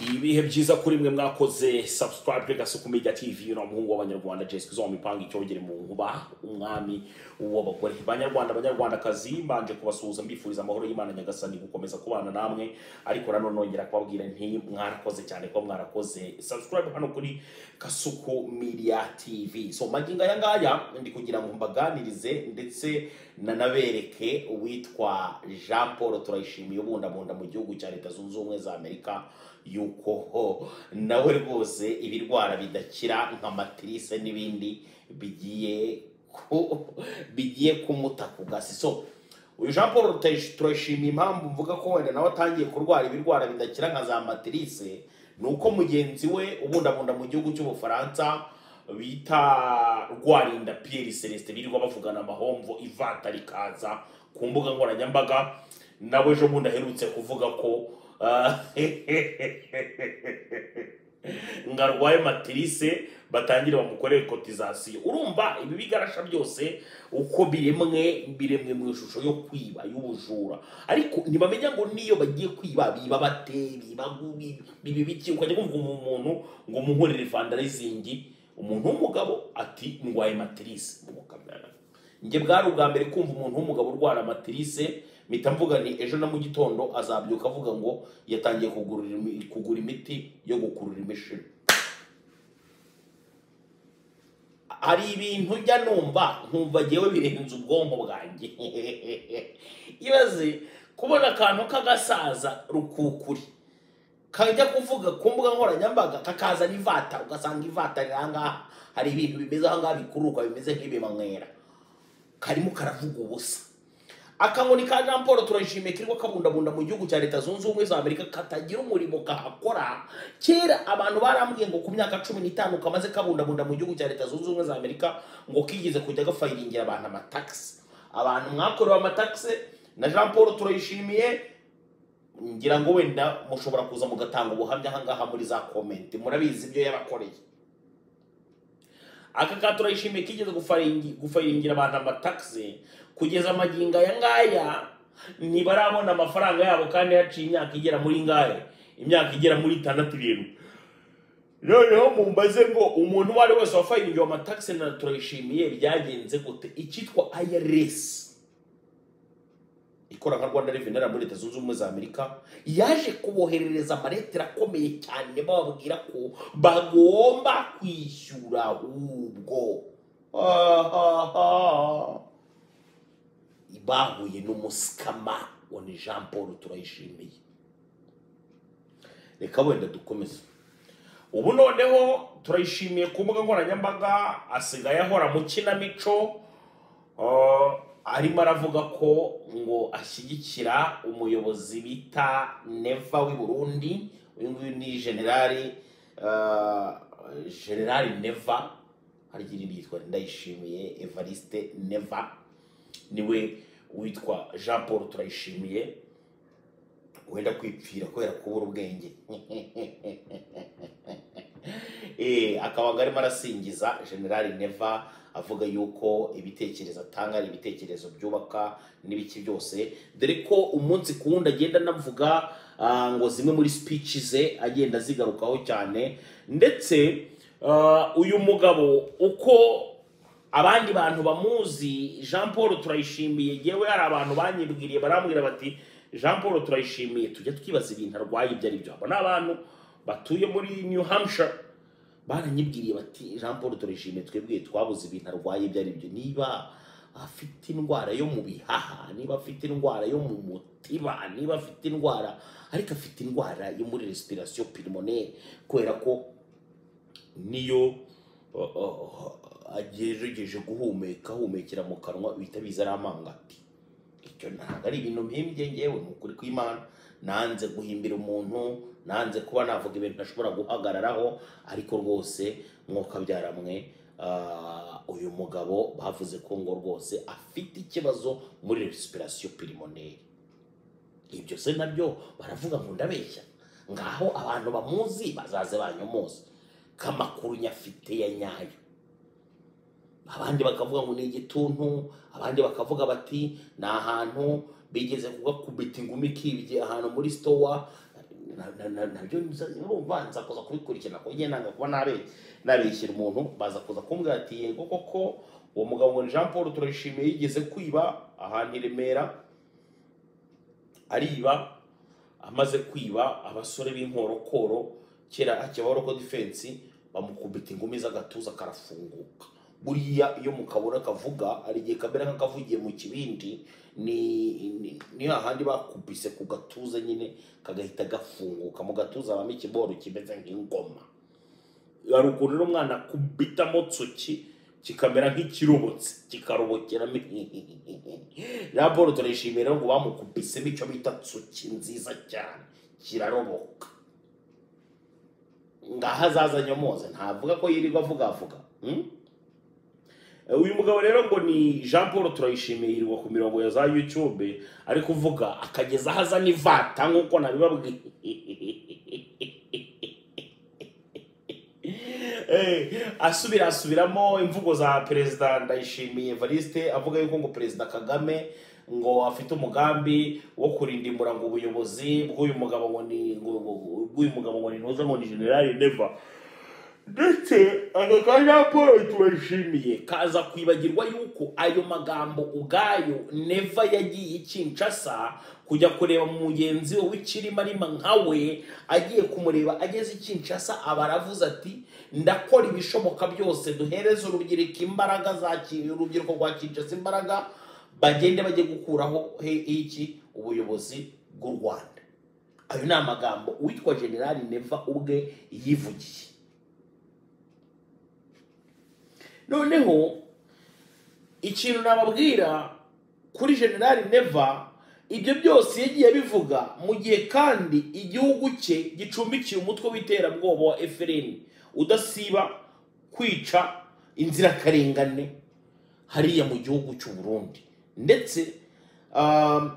ibihe byiza kuri mwe mwakoze subscribe gasuku media tv no muhungu w'abanyarwanda jessica zo mipanga icyogere mu nkuba umwami w'abagore. Banyarwanda banyarwandakazi mbanje kubasuhuza mbifuriza amahoro y'imana nyagasani gukomeza kubana namwe ariko nanone nongera kubabwira nti mwarakoze cyane ko mwarakoze. Subscribe hano kuri gasuku media tv so magingo aya ngaya ndi kugira ngo mbaganirize ndetse nanabereke uwitwa jean paul turayishimiye ubundabunda mu gihugu cya leta zunze ubumwe za amerika yuko ho. Nawe rwose ibirwara bidakira nka matirise n'ibindi bigiye bigiye kumuta ku gasi. So uyu jean paul turashimiye impamvu mvuga ko wenda nawe atangiye kurwara ibirwara bidakira nka za matirise ni uko mugenzi we ubundabunda mu gihugu cy'ubufaransa bita rwarinda pierre celestin birirwa bavugana amahomvo ivata rikaza ku mbuga nkoranyambaga. Nawe ejo bundi aherutse kuvuga ko ngo arwaye matirise batangire bamukorere kotizasiyo urumva ibi bigarasha byose uko biremwe biremwe mu ishusho yo kwiba y'ubujura. Ariko ntibamenya ngo niyo bagiye kwiba biba bate biba biba biki ukajya kumva umuntu ngo munkorere vandalizingi umuntu w'umugabo ati ndwaye matirise njye bwari ubwa mbere kumva umuntu w'umugabo urwara matirise mpita mvuga ni ejo na mu gitondo azabyuka avuga ngo yatangiye kugura imiti yo gukurura imishini hari ibintu njya numva nkumva ngewe birenze ubwonko bwanjye. Ibaze kubona akantu k'agasaza rukukuri. Kajya kuvuga ku mbuga nkoranyambaga kakazana ivata ugasanga ivata riri ahangaha hari ibintu bimeze ahangaha bikururuka bimeze nk'ibimamwera karimo karavuga ubusa. Akangoni ka jean paul turashimiye kirimo kabundabunda mu gihugu cya leta zunze ubumwe za amerika katagira umurimo kahakora. Kera abantu barambwiye ngo ku myaka cumi n'itanu kamaze kabundabunda mu gihugu cya leta zunze ubumwe za amerika ngo kigeze kujya gafayiringira abantu amatagisi abantu mwakorewe amatagisi na jean paul turayishimiye. Ngira ngo wenda mushobora kuza mugatanga ubuhamya ahangaha muri za komenti murabizi ibyo yabakoreye. Aka ka turayishimiye kigeze gufayiringira abantu amatagisi kugeza amagingo aya ngaya ntibarabona amafaranga yabo kandi haciye imyaka igera muri ngaya imyaka igera muri itandatu irindwi. Noneho mumbaze ngo umuntu uwo ari we wese wafayiringiwe amatagisi na turayishimiye byagenze gute? Icyitwa ayaresi ikora nka rwanda revenue muri leta zunze ubumwe za amerika yaje kuboherereza amaletera akomeye cyane bababwira ko bagomba kwishyura ahaha bahuye n'umusikama wa ni jean paul turayishimiye. Reka wenda dukomeze. Ubu noneho turayishimiye ku mbuga nkoranyambaga asigaye ahora mu kinamico uh, arimo aravuga ko ngo ashyigikira umuyobozi bita neva w'i burundi uyu nguyu ni generali uh, generali neva hari irindi yitwa ndayishimiye evariste neva ni we witwa jean paul turayishimiye wenda kwipfira kubera kubura ubwenge. Eh, akaba arimo arasingiza generali neva avuga yuko ibitekerezo atanga ari ibitekerezo byubaka n'ibiki byose. Dore ko umunsi ku wundi agenda anavuga ah, ngo zimwe muri speech ze agenda azigarukaho cyane. Ndetse ah, uyu mugabo uko abandi bantu bamuzi jean paul turayishimiye yewe hari abantu banyibwiriye barambwira bati jean paul turayishimiye tujya twibaza ibintu arwaye ibyo ari byo abo ni abantu batuye muri new hampshire baranyibwiriye bati jean paul turayishimiye twebwe twabuze ibintu arwaye ibyo ari byo niba afite indwara yo mu bihaha niba afite indwara yo mu mutima niba afite indwara ariko afite indwara yo muri respiration pulmonaire kubera ko niyo uh, uh, agerageje guhumeka ahumekera mu kanwa bihita biza ari amangati icyo ntabwo ari ibintu mpimbye ngewe ni ukuri kw'imana nanze guhimbira umuntu nanze kuba navuga ibintu ntashobora guhagararaho ariko rwose mwuka byaramwe ah, uyu mugabo bavuze ko ngo rwose afite ikibazo muri respiration pulmonaire. Ibyo se na byo baravuga ngo ndabeshya. Ngaho abantu bamuzi bazaze banyomoza k'amakuru nyafite ya nyayo. Abandi bakavuga ngo ni igituntu abandi bakavuga bati ni ahantu bigeze kugakubita ingumi kibye ahantu muri na- na byo urumva nza kuza kubikurikirana njye nanga kuba nabe nabeshyira umuntu baza kuza kumbwira ati yego koko uwo mugabo ngo jean paul turayishimiye yigeze kwiba ahantu i remera ariba amaze kwiba abasore b'inkorokoro kera hakibaho roko defense bamukubita ingumi z'agatuza karafunguka buriya iyo mukabona kavuga hari igihe kamera nk'akavugiye mu kibindi ni ni- hahandi bakubise ku gatuza nyine kagahita gafunguka. Mu gatuza habamo ikiboro kimeze nk'ingoma. Hari ukuntu rero umwana akubitamo tsuki kikamera nk'ikirobotse kikarobokeramo jean paul turayishimiye rero ngo bamukubisemo icyo bita tsuki nziza cyane. Kiraroboka. Ngaho azazanye moze ntavuga ko yirirwa avuga avuga. Hmm? Uyu mugabo rero ngo ni jean paul turayishimiye yirirwa ku mirongo ya za youtube ari kuvuga akageza aho azana ivata nk'uko nabibabwiye. Eh, asubira asubiramo imvugo za perezida ndayishimiye evariste avuga yuko ngo perezida kagame ngo afite umugambi wo kurindimbura ngo ubuyobozi bw'uyu mugabo ngo ni ntuza ngo ni generali neva ndetse aka ka jean paul turayishimiye kaza kwibagirwa yuko ayo magambo ubwayo neva yagiye i kinshasa kujya kureba mugenzi we w'ikirima arima nkawe agiye kumureba ageze i kinshasa aba aravuze ati ndakora ibishoboka byose duhereze urubyiruko imbaraga za urubyiruko rwa kinshasa imbaraga bagende bajye gukuraho he- iki? Ubuyobozi bw'u rwanda. Ayo ni amagambo uwitwa generali neva ubwe yivugiye. Noneho ikintu nababwira kuri generali neva ibyo byose yagiye abivuga mu gihe kandi igihugu cye gicumbikiye umutwe w'iterabwoba wa FRN udasiba kwica inzirakarengane hariya mu gihugu cy'u Burundi. Ndetse um,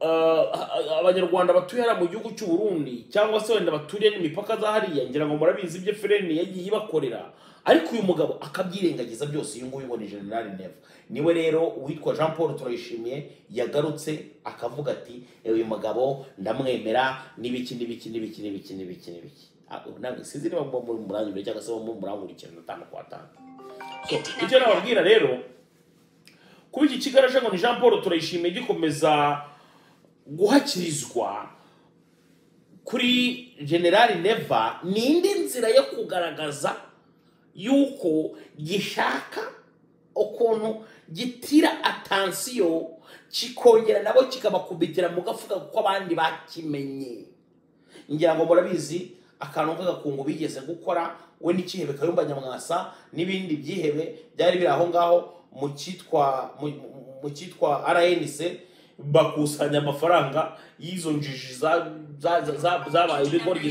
uh, abanyarwanda batuye hariya mu gihugu cy'u Burundi cyangwa se wenda baturiye n'imipaka za hariya ngira ngo murabizi ibyo FRN yagiye ibakorera ariko uyu mugabo akabyirengagiza byose uyu nguyu ngo ni generali neva ni we rero uwitwa jean paul turayishimiye yagarutse akavuga ati "Eh, uyu mugabo ndamwemera n'ibiki n'ibiki n'ibiki n'ibiki n'ibiki n'ibiki. Ah, ntabwo sinzi niba muba muri murangurira cyangwa se muba murankurikirana atanu kwa atanu So, icyo nababwira rero kuba iki kigarasha ngo ni jean paul turayishimiye gikomeza guhakirizwa kuri generali neva ni indi nzira yo kugaragaza yuko gishaka ukuntu gitira atansiyo kikongera nabo kikabakubitira mu gafuka kuko abandi bakimenye. Ngira ngo murabizi akantu k'agakungu bigeze gukora we n'ikihebe kayumba nyamwasa n'ibindi byihebe byari biri aho ngaho mu cyitwa mu- cyitwa rnc bakusanya amafaranga y'izo njiji za- za- za- za- zabaye ibigoryi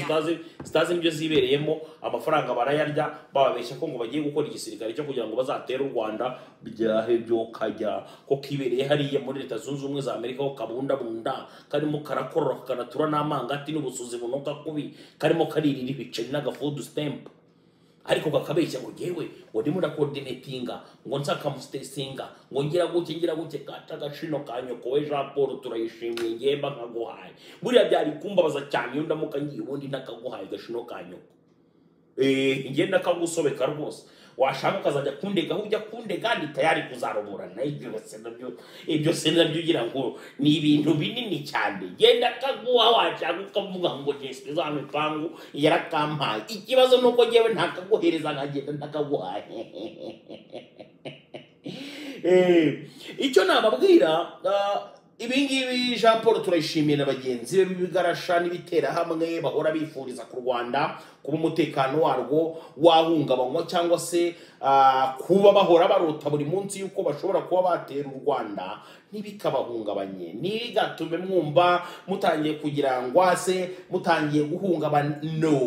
zitazi n'ibyo zibereyemo amafaranga barayarya bababeshya ko ngo bagiye gukora igisirikare cyo kugira ngo bazatere u rwanda byahe byo kajya. Ko kibereye hariya muri leta zunze ubumwe za amerika ko kabundabunda karimo karakorora kanatura n'amangati n'ubusuzi bunuka kubi karimo karirira ibiceri n'agafudu sitempu ariko kakabeshya ngo ngewe ngo ndimo ndakoordinetinga ngo nsakamusitesinga ngo ngira gutya ngira gutya kata agaciro ka nyoko we jean paul turayishimiye ngemba nkaguhaye. Buriya byari kumbabaza cyane iyo ndamuka ngiye ubundi nakaguhaye agashino ka nyoko ngenda kagusobeka rwose. Washaka ukazajya kundega aho ujya kundega ndi tayari kuzaroborana ibyo se na byo ugira ngo ni ibintu binini cyane. Genda kaguha washaka ukavuga ngo jesi za mipangu yarakampaye ikibazo ni uko ngewe ntakaguhereza nkagenda ntakaguhaye Eh, icyo nababwira ah, ibi ngibi jean paul turayishimiye na bagenzi be b'ibigarasha n'ibiterahamwe bahora bifuriza ku rwanda. Kuba umutekano warwo wahungabanywa cyangwa se ah, kuba bahora barota buri munsi yuko bashobora kuba batera u rwanda ntibikabahungabanye. Ntigatume mwumva mutangiye kugira ngwase mutangiye guhungabana. No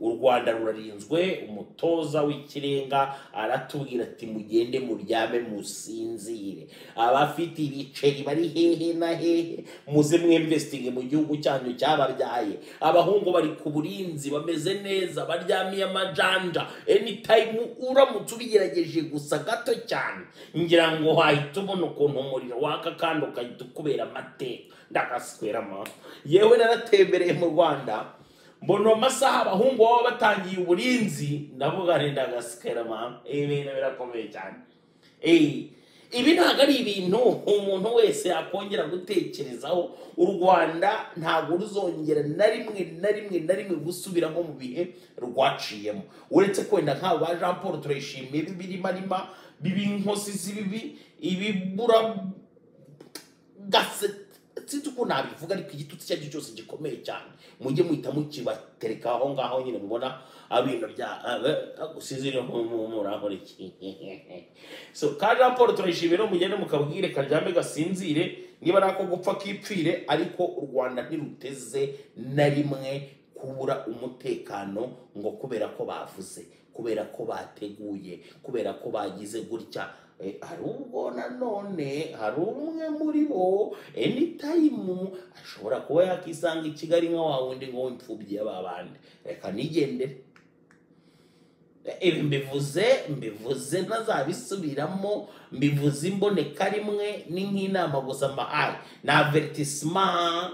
u rwanda rurarinzwe. Umutoza w'ikirenga aratubwira ati mugende muryame musinzire. Abafite ibiceri bari hehe na hehe muze mwemvestinge mu gihugu cyanyu cyababyaye abahungu bari ku burinzi bameze neza. Baryamiye amajanja. Anytime uramutse ubigerageje gusa gato cyane. Ngira ngo wahita ubona ukuntu umuriro waka kandi ukahita ukubera amateka. Ndagaswerama yewe naratembereye mu rwanda mbona amasaha abahungu baba batangiye uburinzi ndavuga nti ndagaswerama ibi bintu birakomeye cyane. Eh, ibi ntabwo ari ibintu umuntu wese yakongera gutekerezaho. U rwanda ntabwo ruzongera na rimwe na rimwe na rimwe gusubiramo mu bihe rwaciyemo. Uretse kwenda nk'abo ba jean paul turayishimiye bibirimarima bibi inkosi z'ibibi ibibura gase sinzi uko nabivuga ariko igitutsi icyo ari cyo cyose gikomeye cyane mujye muhita mukibatereka aho ngaho nyine mubona abintu bya gusize murahora iki so ka jean paul turayishimira mugende mukabwire karyame gasinzire niba ari ako gupfa kipfire ariko u rwanda ntiruteze na rimwe kubura umutekano ngo kubera ko bavuze kubera ko bateguye kubera ko bagize gutya hari ubwo nanone hari umwe muri bo anytime ashobora kuba yakisanga i kigali nka wa wundi ngo w'imfubyi y'aba bandi. Reka nigendere ibi mbivuze mbivuze ntazabisubiramo mbivuze imboneka rimwe ni nk'inama gusa mbahaye ni avertisement